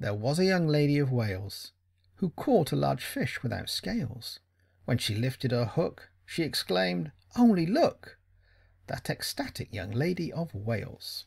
There was a young lady of Wales Who caught a large fish without scales. When she lifted her hook, She exclaimed, "Only look!" That ecstatic young lady of Wales!